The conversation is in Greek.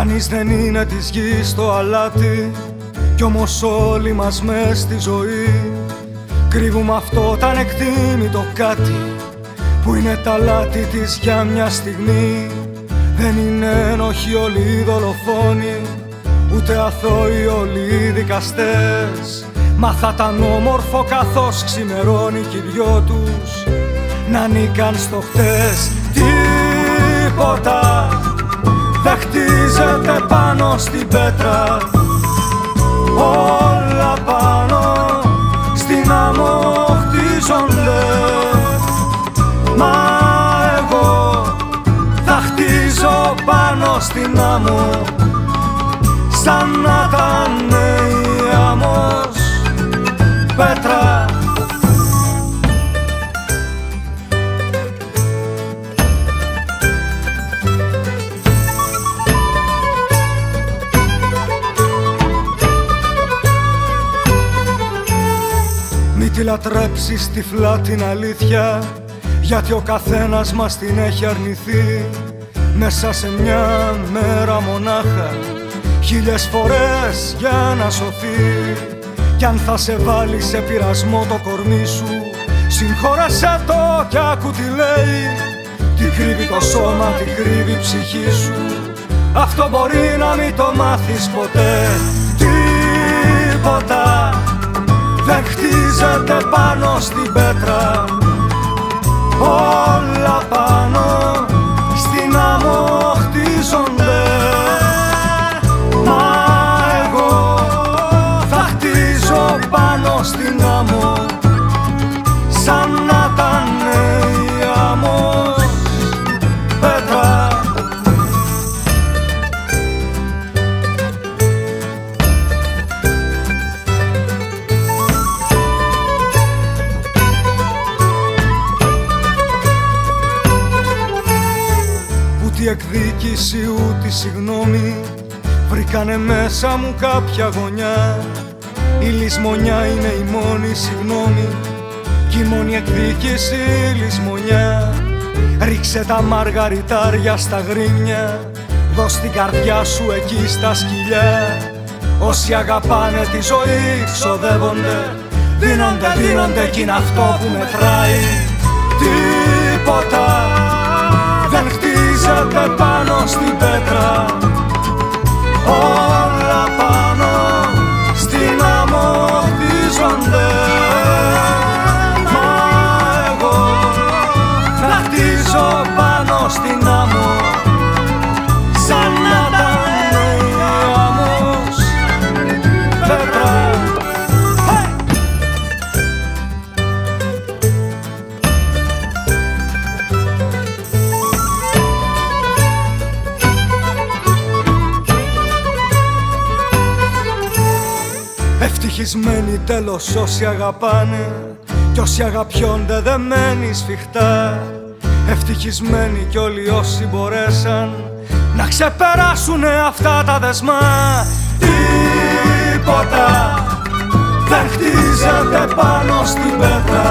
Κανείς δεν είναι της γης το αλάτι Κι όμως όλοι μας μες στη ζωή. Κρύβουμε αυτό το ανεκτήμητο κάτι Που είναι τα λάτι της για μια στιγμή. Δεν είναι ένοχοι όλοι οι δολοφόνοι Ούτε αθώοι όλοι οι δικαστές. Μα θα ήταν όμορφο καθώς ξημερώνει κι οι δυο τους Να νίκαν στο χτες Τίποτα δεν χτίζεται πάνω στην πέτρα. Όλα πάνω στην άμμο χτίζονται Μα εγώ θα χτίζω πάνω στην άμμο. Σαν να ήταν η άμμος πέτρα τη λατρέψεις τυφλά την αλήθεια. Γιατί ο καθένας μας την έχει αρνηθεί. Μέσα σε μια μέρα μονάχα χίλιες φορές για να σωθεί. Κι αν θα σε βάλει σε πειρασμό το κορμί σου Συγχώρεσέ το κι άκου τι λέει. Τι κρύβει το σώμα, τι κρύβει η ψυχή σου. Αυτό μπορεί να μην το μάθεις ποτέ. Τίποτα δεν χτίζεται πάνω στην πέτρα. Όλα πάνω στην άμμο χτίζονται Μα εγώ θα χτίζω πάνω στην άμμο σαν να εκδίκηση ούτε συγγνώμη. Βρήκανε μέσα μου κάποια γωνιά. Η λησμονιά είναι η μόνη συγγνώμη. Κι η μόνη εκδίκηση η λησμονιά. Ρίξε τα μαργαριτάρια στα γρήμια. Δώσ' την καρδιά σου εκεί στα σκυλιά. Όσοι αγαπάνε τη ζωή ξοδεύονται. Δίνονται, δίνονται κι είναι αυτό που μετράει Ευτυχισμένοι τέλος όσοι αγαπάνε Κι όσοι αγαπιόνται δεμένοι σφιχτά. Ευτυχισμένοι κι όλοι όσοι μπορέσαν Να ξεπεράσουν αυτά τα δεσμά. Τίποτα δεν χτίζεται πάνω στην πέτρα